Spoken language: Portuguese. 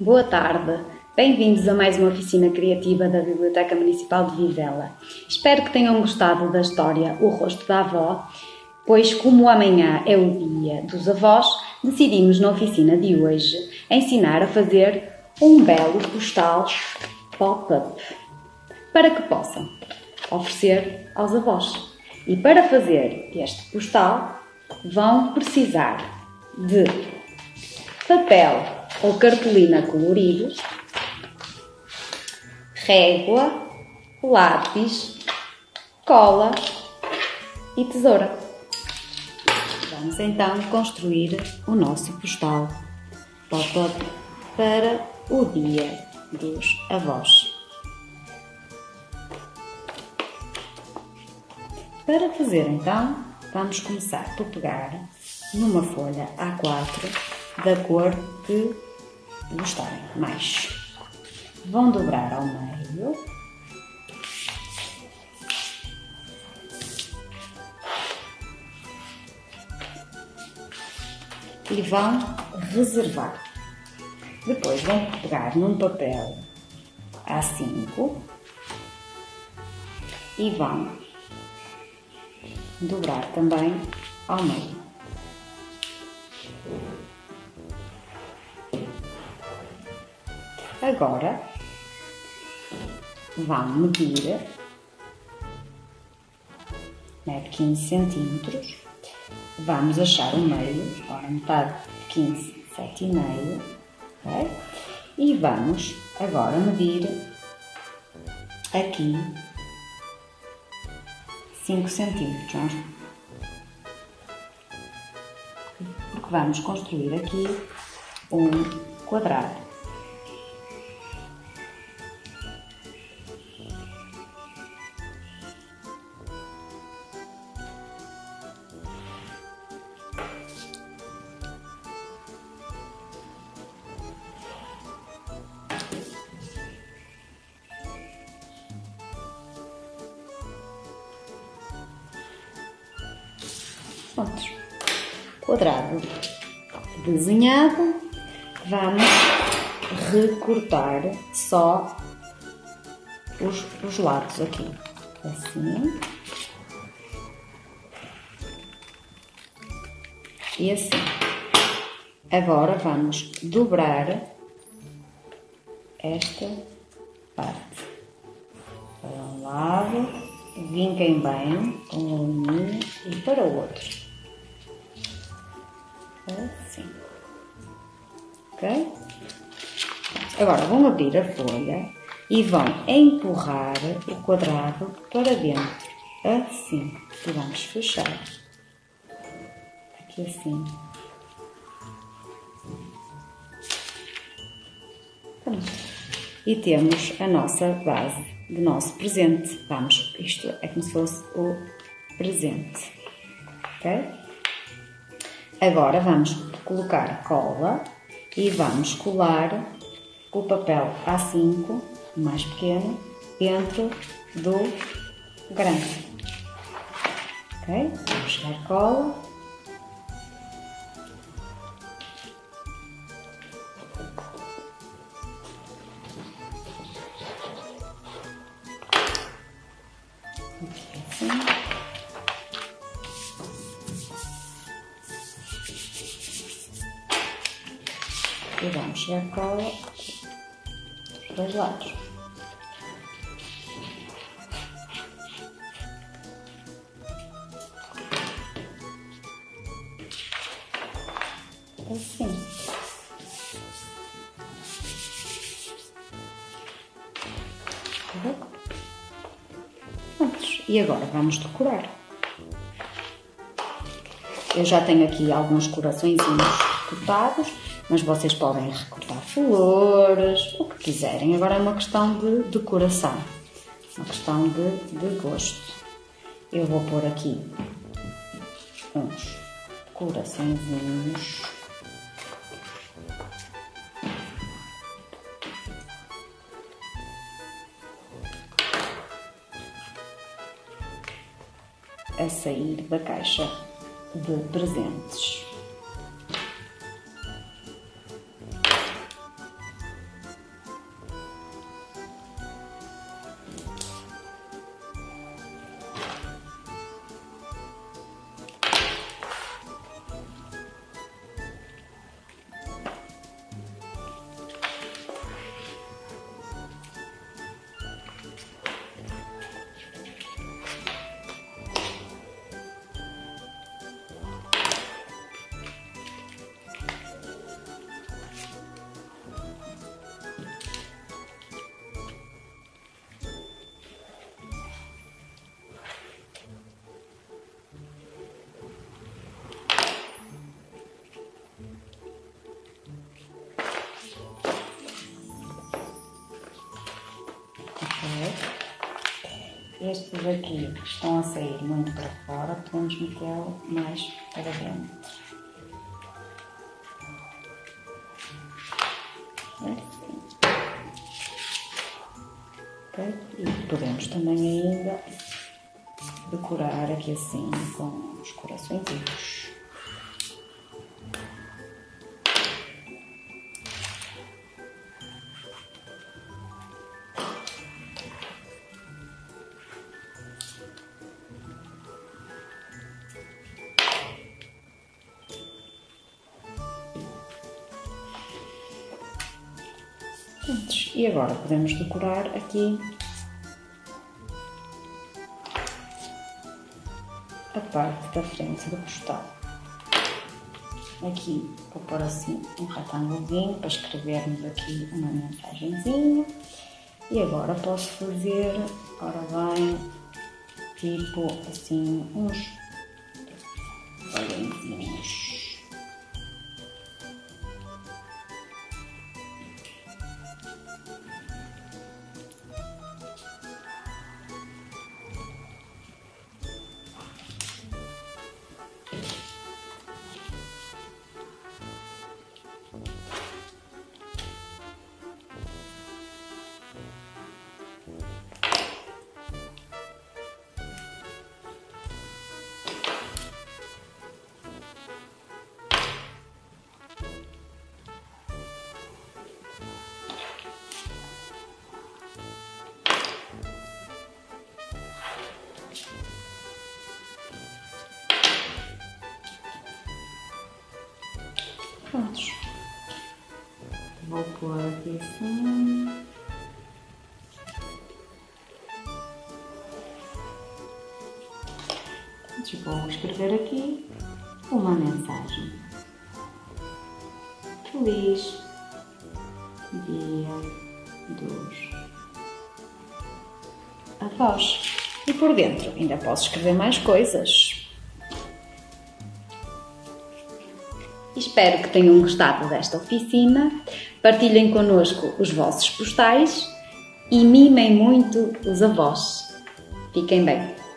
boa tarde. Bem-vindos a mais uma oficina criativa da Biblioteca Municipal de Vivela. Espero que tenham gostado da história O Rosto da Avó, pois, como amanhã é o dia dos avós, decidimos na oficina de hoje ensinar a fazer um belo postal pop-up para que possam oferecer aos avós. E para fazer este postal, vão precisar de papel ou cartolina colorido, régua, lápis, cola e tesoura. Vamos então construir o nosso postal pop-up para o Dia dos Avós. Para fazer então, vamos começar por pegar numa folha A4 da cor que gostarem mais. Vão dobrar ao meio. E vão reservar. Depois vão pegar num papel A5 e vão dobrar também ao meio. Agora vão medir mede 15 centímetros. Vamos achar o meio, ora metade de 15, 7,5, ok? E vamos agora medir aqui 5 centímetros. Vamos, porque vamos construir aqui um quadrado. Prontos. Quadrado desenhado. Vamos recortar só os, os lados aqui. Assim. E assim. Agora vamos dobrar esta parte para um lado, vinquem bem com o linho e para o outro. Assim. Ok? Agora vão abrir a folha e vão empurrar o quadrado para dentro. Assim. E vamos fechar. Aqui assim. Pronto. E temos a nossa base do nosso presente. Vamos, isto é como se fosse o presente. Ok? Agora vamos colocar cola e vamos colar o papel A5, mais pequeno, dentro do grande. Ok? Vamos chegar cola. E vamos chegar cola dos dois lados. Assim. Prontos. E agora vamos decorar. Eu já tenho aqui alguns coraçõezinhos cortados, mas vocês podem recortar flores, o que quiserem. Agora é uma questão de decoração, uma questão de, de gosto. Eu vou pôr aqui uns coraçõezinhos. A sair da caixa de presentes. Estes aqui estão a sair muito para fora, podemos metê-lo mais para dentro. E podemos também ainda decorar aqui assim com os E agora podemos decorar aqui a parte da frente do postal. Aqui vou pôr assim um retângulozinho para escrevermos aqui uma mensagenzinha. E agora posso fazer, ora bem, tipo assim, uns Prontos. Vou pôr aqui assim. Vou escrever aqui uma mensagem. Feliz dia dos avós. E por dentro ainda posso escrever mais coisas. Espero que tenham gostado desta oficina. Partilhem connosco os vossos postais e mimem muito os avós. Fiquem bem.